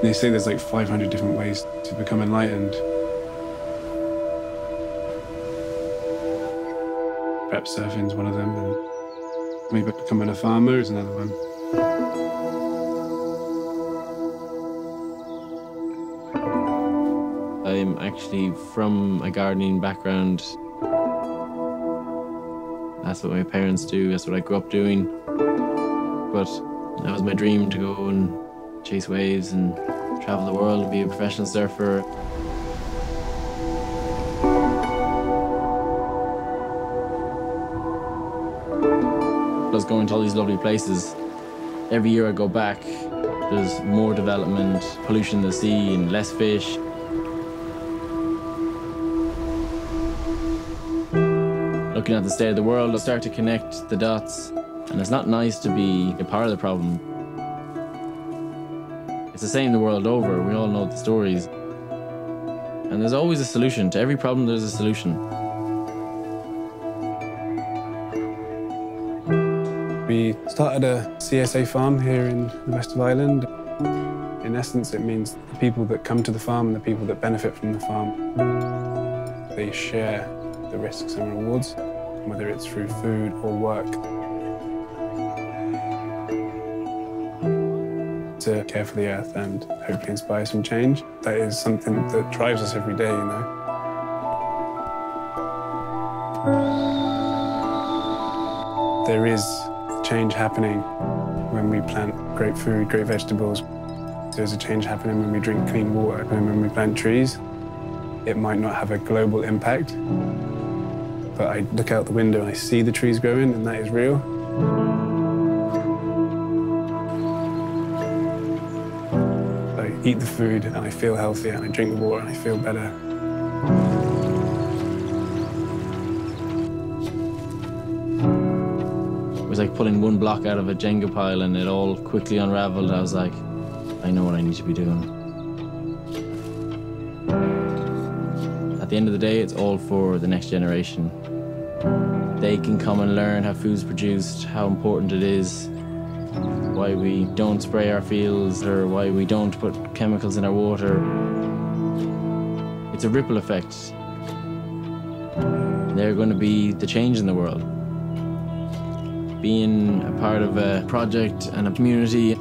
They say there's like 500 different ways to become enlightened. Perhaps surfing's one of them, and maybe becoming a farmer is another one. I'm actually from a gardening background. That's what my parents do, that's what I grew up doing. But that was my dream to go and chase waves and travel the world and be a professional surfer. I was going to all these lovely places. Every year I go back, there's more development, pollution in the sea, and less fish. Looking at the state of the world, I start to connect the dots, and it's not nice to be a part of the problem. It's the same the world over, we all know the stories. And there's always a solution. To every problem, there's a solution. We started a CSA farm here in the west of Ireland. In essence, it means the people that come to the farm and the people that benefit from the farm, they share the risks and rewards, whether it's through food or work. To care for the earth and hopefully inspire some change. That is something that drives us every day, you know. There is change happening when we plant great food, great vegetables. There's a change happening when we drink clean water and when we plant trees. It might not have a global impact, but I look out the window and I see the trees growing, and that is real. Eat the food and I feel healthier, and I drink the water and I feel better. It was like pulling one block out of a Jenga pile and it all quickly unraveled. I was like, I know what I need to be doing. At the end of the day, it's all for the next generation. They can come and learn how food's produced, how important it is, why we don't spray our fields, or why we don't put chemicals in our water. It's a ripple effect. They're going to be the change in the world being a part of a project and a community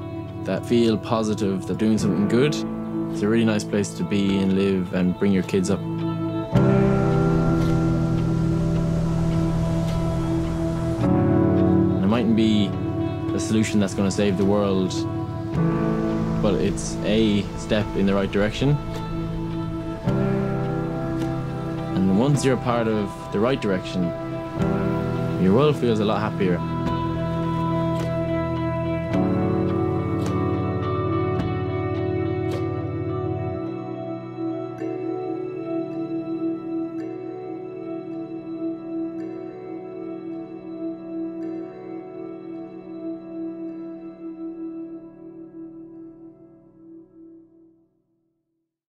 that feel positive, that doing something good, it's a really nice place to be and live and bring your kids up. It mightn't be the solution that's going to save the world, but it's a step in the right direction. And once you're part of the right direction, your world feels a lot happier.